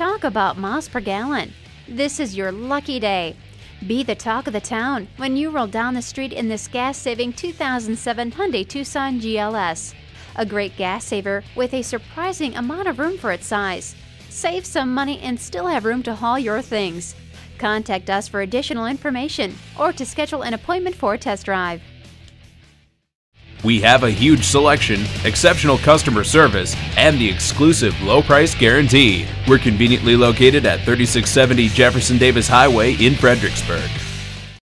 Talk about miles per gallon. This is your lucky day. Be the talk of the town when you roll down the street in this gas-saving 2007 Hyundai Tucson GLS. A great gas saver with a surprising amount of room for its size. Save some money and still have room to haul your things. Contact us for additional information or to schedule an appointment for a test drive. We have a huge selection, exceptional customer service, and the exclusive low price guarantee. We're conveniently located at 3670 Jefferson Davis Highway in Fredericksburg.